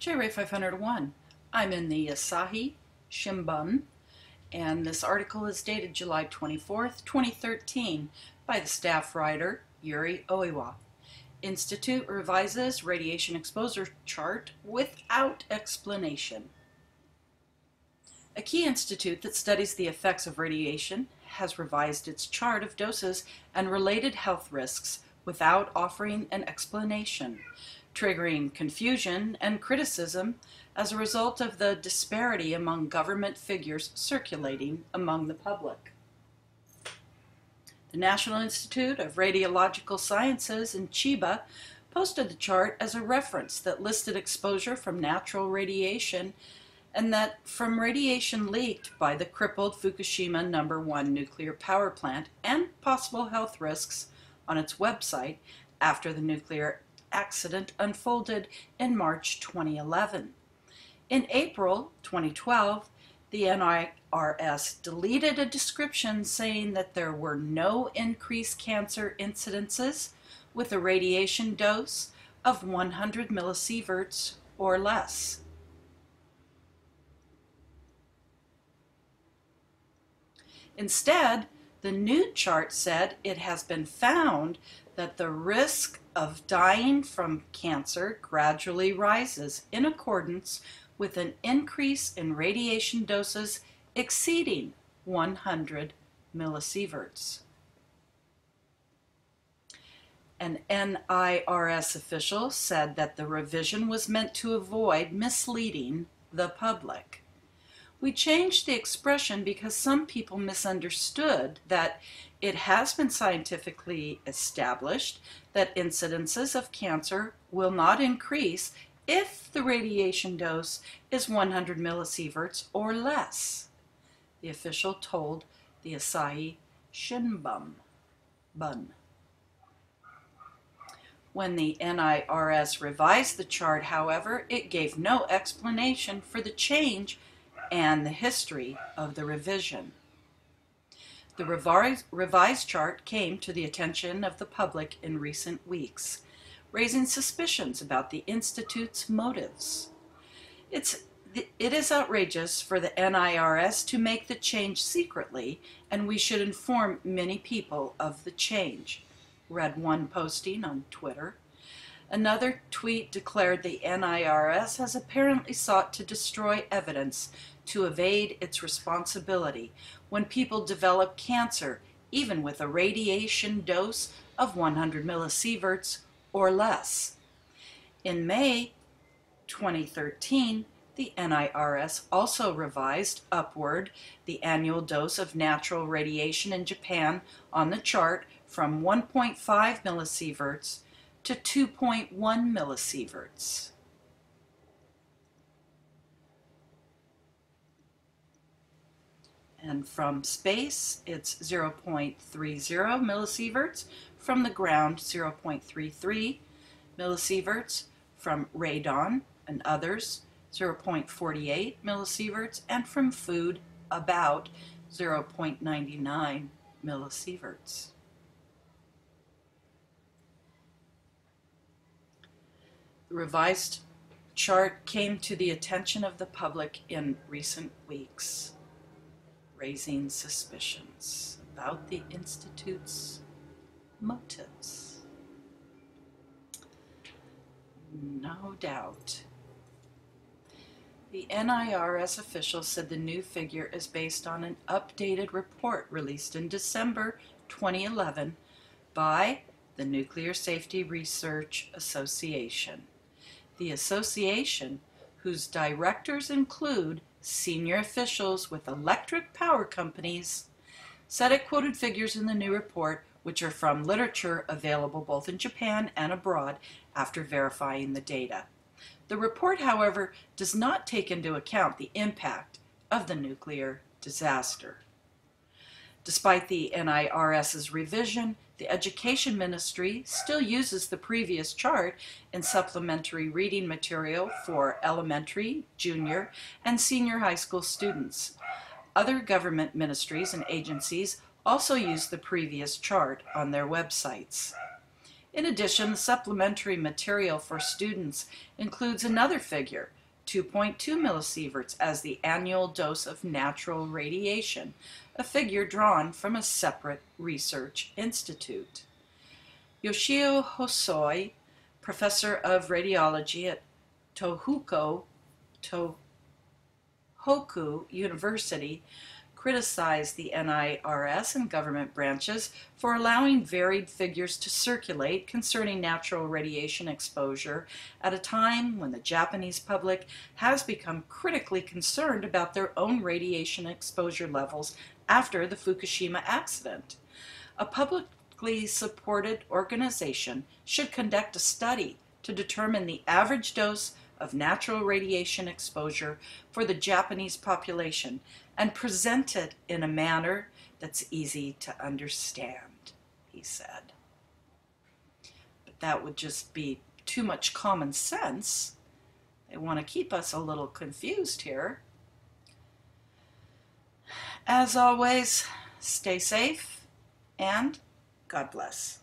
JRay 501. I'm in the Asahi Shimbun, and this article is dated July 24th, 2013, by the staff writer Yuri Oiwa. Institute revises radiation exposure chart without explanation. A key institute that studies the effects of radiation has revised its chart of doses and related health risks without offering an explanation triggering confusion and criticism as a result of the disparity among government figures circulating among the public. The National Institute of Radiological Sciences in Chiba posted the chart as a reference that listed exposure from natural radiation and that from radiation leaked by the crippled Fukushima number 1 nuclear power plant and possible health risks on its website after the nuclear accident unfolded in March 2011. In April 2012, the NIRS deleted a description saying that there were no increased cancer incidences with a radiation dose of 100 millisieverts or less. Instead, the new chart said it has been found that the risk of dying from cancer gradually rises in accordance with an increase in radiation doses exceeding 100 millisieverts. An NIRS official said that the revision was meant to avoid misleading the public. We changed the expression because some people misunderstood that it has been scientifically established that incidences of cancer will not increase if the radiation dose is 100 millisieverts or less, the official told the Asahi Shimbun. Bun. When the NIRS revised the chart, however, it gave no explanation for the change and the history of the revision. The revised, revised chart came to the attention of the public in recent weeks, raising suspicions about the Institute's motives. It's, it is outrageous for the NIRS to make the change secretly, and we should inform many people of the change, read one posting on Twitter. Another tweet declared the NIRS has apparently sought to destroy evidence to evade its responsibility when people develop cancer, even with a radiation dose of 100 millisieverts or less. In May 2013, the NIRS also revised upward the annual dose of natural radiation in Japan on the chart from 1.5 millisieverts to 2.1 millisieverts. And from space, it's 0.30 millisieverts. From the ground, 0.33 millisieverts. From radon and others, 0.48 millisieverts. And from food, about 0.99 millisieverts. The revised chart came to the attention of the public in recent weeks raising suspicions about the Institute's motives. No doubt. The NIRS official said the new figure is based on an updated report released in December 2011 by the Nuclear Safety Research Association. The association, whose directors include senior officials with electric power companies said it quoted figures in the new report which are from literature available both in Japan and abroad after verifying the data. The report, however, does not take into account the impact of the nuclear disaster. Despite the NIRS's revision, the Education Ministry still uses the previous chart in supplementary reading material for elementary, junior, and senior high school students. Other government ministries and agencies also use the previous chart on their websites. In addition, the supplementary material for students includes another figure, 2.2 millisieverts as the annual dose of natural radiation, a figure drawn from a separate research institute. Yoshio Hosoi, professor of radiology at Tohoku, Tohoku University, criticized the NIRS and government branches for allowing varied figures to circulate concerning natural radiation exposure at a time when the Japanese public has become critically concerned about their own radiation exposure levels after the Fukushima accident. A publicly supported organization should conduct a study to determine the average dose of natural radiation exposure for the Japanese population and present it in a manner that's easy to understand, he said. But that would just be too much common sense. They want to keep us a little confused here. As always, stay safe and God bless.